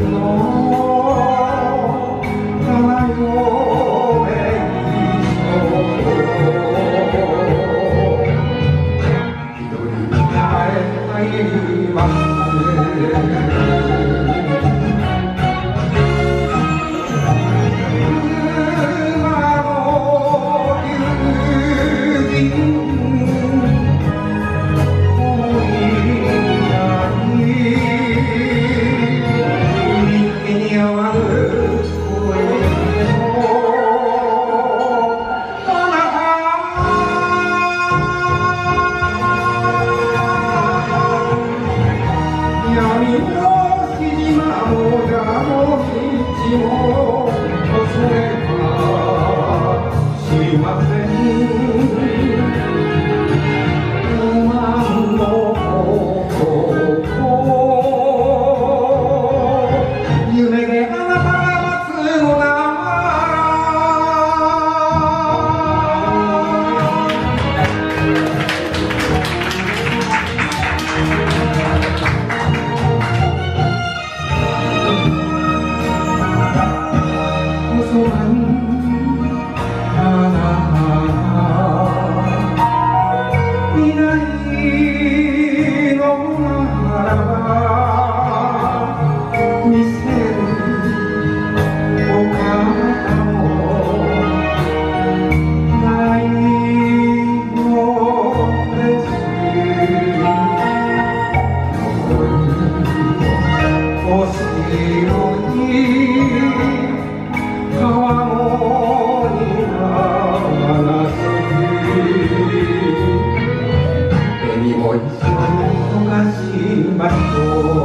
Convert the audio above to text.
no 君の君はもうがもうちも impactou.